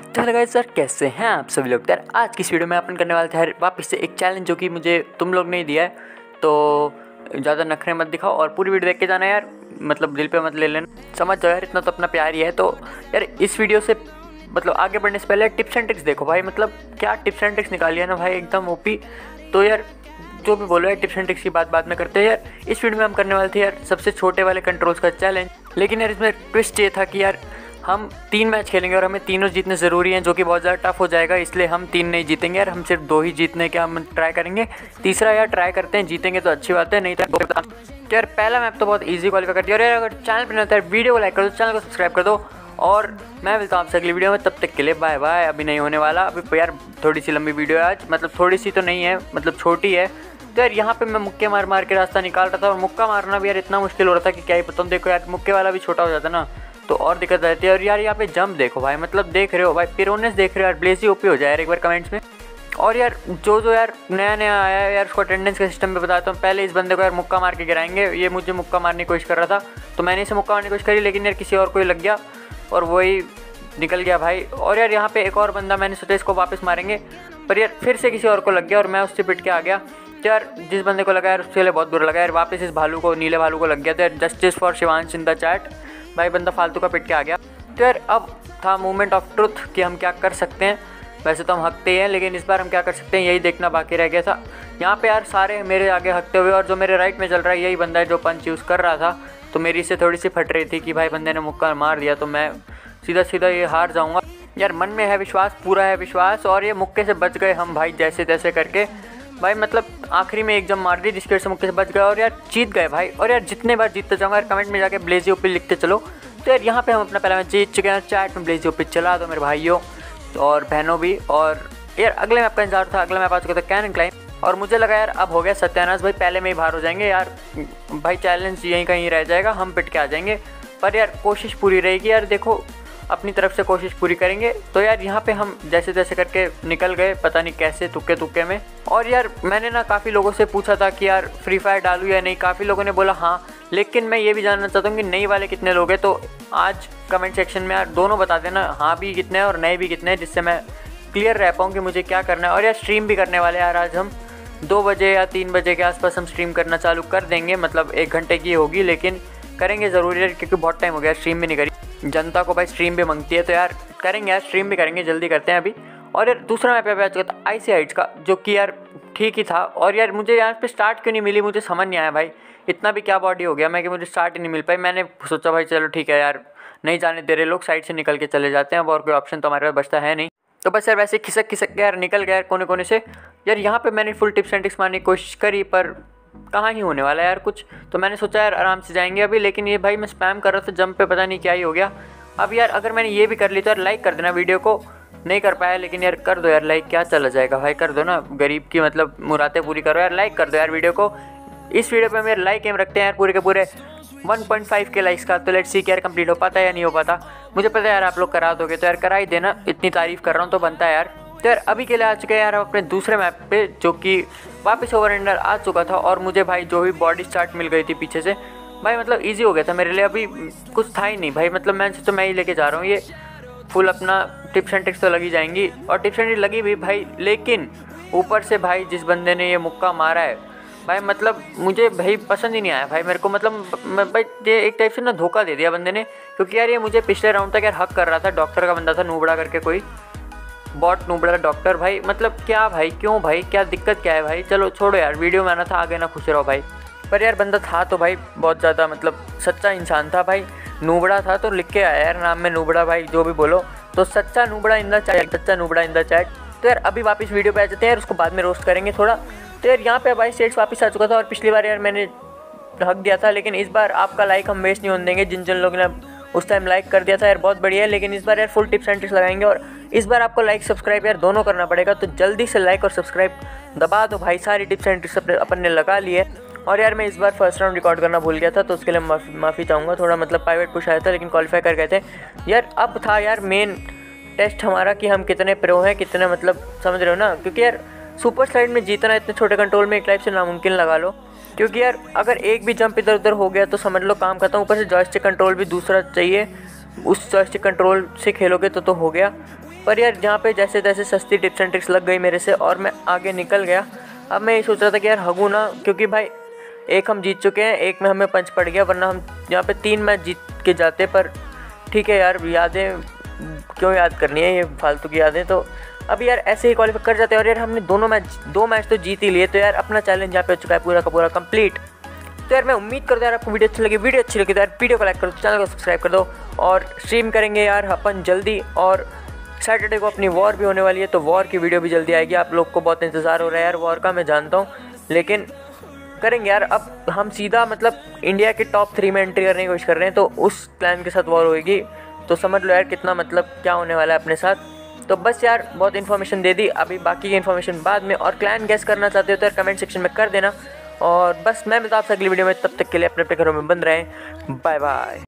तो hello guys, sir, कैसे हैं आप सभी लोग? यार, आज की इस वीडियो में अपन करने वाले थे वापस से एक चैलेंज जो कि मुझे तुम लोग ने दिया है। तो ज़्यादा नखरे मत दिखाओ और पूरी वीडियो देख के जाना यार। मतलब दिल पे मत ले लेना। समझ जाओ यार, इतना तो अपना प्यार ही है। तो यार, इस वीडियो से मतलब आगे बढ़ने से पहले टिप्स एंड ट्रिक्स देखो भाई। मतलब क्या टिप्स एंड ट्रिक्स निकाली है ना भाई, एकदम ओपी तो यार, जो भी बोलो यार, टिप्स एंड ट्रिक्स की बात बात में करते हैं। यार, इस वीडियो में हम करने वाले थे यार सबसे छोटे वाले कंट्रोल्स का चैलेंज लेकिन यार, इसमें ट्विस्ट ये था कि यार हम तीन मैच खेलेंगे और हमें तीनों जीतने ज़रूरी हैं, जो कि बहुत ज़्यादा टफ हो जाएगा, इसलिए हम तीन नहीं जीतेंगे यार हम सिर्फ़ दो ही जीतने के हम ट्राई करेंगे। तीसरा यार ट्राई करते हैं, जीतेंगे तो अच्छी बात है, नहीं तो यार, पहला मैप तो बहुत ईजी क्वालिफाई कर दिया और यार, अगर चैनल पर नहीं होता है वीडियो को लाइक कर दो चैनल को सब्सक्राइब कर दो। और मैं मिलता हूँ आपसे अगली वीडियो में, तब तक के लिए बाय बाय अभी नहीं होने वाला, अभी यार थोड़ी सी लंबी वीडियो है आज मतलब थोड़ी सी तो नहीं है मतलब छोटी है। तो यार, यहाँ पे मैं मुक्के मार मार के रास्ता निकाल रहा था, और मुक्का मारना भी यार इतना मुश्किल हो रहा था कि क्या ही पता देखो यार, मुक्के वाला भी छोटा हो जाता ना। तो और दिक्कत रहती है। और यार, यहाँ पे जंप देखो भाई मतलब देख रहे हो भाई, पिरोनेस देख रहे हो यार ब्लेसी ओपी हो जाए यार एक बार कमेंट्स में। और यार, जो जो यार नया नया आया है यार, उसको अटेंडेंस के सिस्टम पे बताता हूँ। पहले इस बंदे को यार मुक्का मार के गिराएँगे, ये मुझे मुक्का मारने की कोशिश कर रहा था। तो मैंने इसे मुक्का मारने की कोशिश करी, लेकिन यार किसी और को ही लग गया और वही निकल गया भाई। और यार, यहाँ पे एक और बंदा मैंने सोचा इसको वापस मारेंगे, पर यार फिर से किसी और को लग गया और मैं उससे पिट के आ गया। तो यार, जिस बंदे को लगा यार, उसके लिए बहुत बुरा लगा यार, वापस इस भालू को, नीले भालू को लग गया तो यार justice for in the chat. भाई बंदा फालतू का पिट के आ गया। तो यार, अब था मोमेंट ऑफ़ ट्रुथ कि हम क्या कर सकते हैं। वैसे तो हम हकते हैं, लेकिन इस बार हम क्या कर सकते हैं, यही देखना बाकी रह गया था। यहाँ पे यार, सारे मेरे आगे हकते हुए और जो मेरे राइट में चल रहा है, यही बंदा है जो पंच यूज़ कर रहा था। तो मेरी से थोड़ी सी फट रही थी कि भाई बंदे ने मुक्का मार दिया तो मैं सीधा सीधा ये हार जाऊँगा। यार, मन में है विश्वास, पूरा है विश्वास, और ये मुक्के से बच गए हम भाई जैसे तैसे करके। भाई मतलब आखिरी में एक जम मार दी, जिसकी मुक्के से बच गए और यार जीत गए भाई। और यार जितने बार जीतते जाऊँगा, यार कमेंट में जाकर ब्लेजी ओपी लिखते चलो। तो यार यहाँ पे हम अपना पहला मैच जीत चुके हैं। चैट में ब्लेजी ओपी चला दो मेरे भाइयों और बहनों भी। और यार अगले मैप का इंतज़ार था, अगला मैप आ चुका था कैन क्लाइम और मुझे लगा यार अब हो गया सत्यानाश भाई, पहले में ही बाहर हो जाएँगे यार। भाई चैलेंज यहीं कहीं रह जाएगा, हम पिट के आ जाएँगे। पर यार कोशिश पूरी रहेगी यार, देखो अपनी तरफ़ से कोशिश पूरी करेंगे। तो यार, यहाँ पे हम जैसे जैसे करके निकल गए, पता नहीं कैसे तुक्के तुक्के में। और यार, मैंने ना काफ़ी लोगों से पूछा था कि यार फ्री फायर डालूँ या नहीं, काफ़ी लोगों ने बोला हाँ। लेकिन मैं ये भी जानना चाहता हूँ कि नई वाले कितने लोग हैं तो आज कमेंट सेक्शन में यार दोनों बता देना हाँ भी कितने हैं और नए भी कितने हैं, जिससे मैं क्लियर रह पाऊँ कि मुझे क्या करना है। और यार स्ट्रीम भी करने वाले यार आज हम। दो बजे या तीन बजे के आसपास हम स्ट्रीम करना चालू कर देंगे मतलब एक घंटे की होगी, लेकिन करेंगे ज़रूरी है क्योंकि बहुत टाइम हो गया स्ट्रीम भी नहीं करी। जनता को भाई स्ट्रीम भी मांगती है तो यार करेंगे यार स्ट्रीम भी करेंगे, जल्दी करते हैं अभी। और यार दूसरा मैप पे आ चुका था आई सी का, जो कि यार ठीक ही था। और यार मुझे यहाँ पे स्टार्ट क्यों नहीं मिली, मुझे समझ नहीं आया भाई। इतना भी क्या बॉडी हो गया मैं कि मुझे स्टार्ट ही नहीं मिल पाई। मैंने सोचा भाई चलो ठीक है यार, नहीं जाने दे रहे लोग साइड से निकल के चले जाते हैं। और कोई ऑप्शन तो हमारे पास बचता है नहीं। तो बस यार वैसे खिसक खिसक गया यार निकल गया यार कोने कोने से। यार यहाँ पे मैंने फुल टिप्स एंड टिक्स मारने की कोशिश करी, पर कहाँ ही होने वाला है यार कुछ? तो मैंने सोचा यार आराम से जाएँगे अभी, लेकिन ये भाई मैं स्पैम कर रहा था जंप पे पता नहीं क्या ही हो गया। अब यार अगर मैंने ये भी कर ली तो यार लाइक कर देना वीडियो को। नहीं कर पाया, लेकिन यार कर दो यार लाइक क्या चला जाएगा? भाई कर दो ना, गरीब की मतलब मुरातें पूरी करो यार लाइक कर दो यार वीडियो को। इस वीडियो पे मेरे लाइक एम रखते हैं यार पूरे के पूरे। 1.5 के लाइक्स का तो लेट्स सी यार कंप्लीट हो पाता है या नहीं हो पाता। मुझे पता है यार आप लोग करा दोगे तो यार करा ही देना, इतनी तारीफ़ कर रहा हूँ तो बनता है यार। तो यार अभी के लिए आ चुके हैं यार अपने दूसरे मैप पे, जो कि वापस ओवर एंडर आ चुका था और मुझे भाई जो भी बॉडी स्टार्ट मिल गई थी पीछे से, भाई मतलब इजी हो गया था मेरे लिए। अभी कुछ था ही नहीं भाई मतलब मैं सोचा मैं ही लेके जा रहा हूँ। ये फुल अपना टिप्स एंड ट्रिक्स तो लगी जाएँगी। और टिप्स एंड लगी भी भाई, लेकिन ऊपर से भाई जिस बंदे ने ये मुक्का मारा है, भाई मतलब मुझे भाई पसंद ही नहीं आया भाई मेरे को। मतलब भाई ये एक टाइप से ना धोखा दे दिया बंदे ने, क्योंकि यार ये मुझे पिछले राउंड तक यार हक कर रहा था। डॉक्टर का बंदा था, नूबड़ा करके कोई। बॉट नूबड़ा डॉक्टर भाई। मतलब क्या भाई, क्यों भाई? क्या दिक्कत क्या है भाई? चलो छोड़ो यार वीडियो में आना था, आगे ना खुश रहो भाई। पर यार बंदा था तो भाई बहुत ज़्यादा मतलब सच्चा इंसान था भाई। नूबड़ा था तो लिख के आया यार, नाम में नूबड़ा भाई, जो भी बोलो। तो सच्चा नूबड़ा इन द चैट सच्चा नूबड़ा इन द चैट तो यार अभी वापस वीडियो पे आ जाते हैं, यार उसको बाद में रोस्ट करेंगे थोड़ा। तो यार यहाँ पे भाई स्टेट्स वापस आ चुका था और पिछली बार यार मैंने हक दिया था, लेकिन इस बार आपका लाइक हम वेस्ट नहीं होने देंगे। जिन जिन लोगों ने उस टाइम लाइक कर दिया था, यार बहुत बढ़िया है। लेकिन इस बार यार फुल टिप्स एंड ट्रिक्स लगाएँगे और इस बार आपको लाइक सब्सक्राइब यार, दोनों करना पड़ेगा तो जल्दी से लाइक और सब्सक्राइब दबा दो भाई। सारी टिप्स एंड ट्रिक्स अपन ने लगा लिए और यार, मैं इस बार फ़र्स्ट राउंड रिकॉर्ड करना भूल गया था तो उसके लिए माफ़ी माफ़ी चाहूँगा। थोड़ा मतलब प्राइवेट पुश आया था, लेकिन क्वालिफाई कर गए थे। यार, अब था यार मेन टेस्ट हमारा कि हम कितने प्रो हैं, कितने मतलब समझ रहे हो ना? क्योंकि यार सुपर स्लाइड में जीतना इतने छोटे कंट्रोल में एक टाइप से नामुमकिन लगा लो। क्योंकि यार, अगर एक भी जंप इधर उधर हो गया तो समझ लो काम खत्म। ऊपर से जॉयस्टिक कंट्रोल भी दूसरा चाहिए। उस जॉयस्टिक कंट्रोल से खेलोगे तो तो हो गया। पर यार जहाँ पे जैसे तैसे सस्ती टिप्स एंड ट्रिक्स लग गई मेरे से और मैं आगे निकल गया। अब मैं ये सोच रहा था कि यार हगू ना, क्योंकि भाई एक हम जीत चुके हैं, एक में हमें पंच पड़ गया, वरना हम यहाँ पे तीन मैच जीत के जाते, पर ठीक है यार, यादें क्यों याद करनी है, ये फालतू की यादें तो अब यार ऐसे ही क्वालिफाई कर जाते हैं और यार हमने दोनों मैच, दो मैच तो जीत ही लिए तो यार अपना चैलेंज यहाँ पे हो चुका है पूरा का पूरा कंप्लीट तो यार मैं उम्मीद करता यार आपको वीडियो अच्छी लगी, वीडियो अच्छी लगी तो यार वीडियो को लाइक कर, चैनल को सब्सक्राइब कर दो और स्ट्रीम करेंगे यार अपन जल्दी और सैटरडे को अपनी वॉर भी होने वाली है तो वॉर की वीडियो भी जल्दी आएगी। आप लोग को बहुत इंतज़ार हो रहा है यार वॉर का, मैं जानता हूँ। लेकिन करेंगे यार, अब हम सीधा मतलब इंडिया के टॉप थ्री में एंट्री करने की कोशिश कर रहे हैं तो उस प्लान के साथ वॉर होगी तो समझ लो यार कितना मतलब क्या होने वाला है अपने साथ। तो बस यार, बहुत इन्फॉर्मेशन दे दी। अभी बाकी की इन्फॉर्मेशन बाद में, और क्लैन गैस करना चाहते हो तो यार कमेंट सेक्शन में कर देना। और बस मैं मिलता आपसे अगली वीडियो में, तब तक के लिए अपने अपने घरों में बंद रहें। Bye bye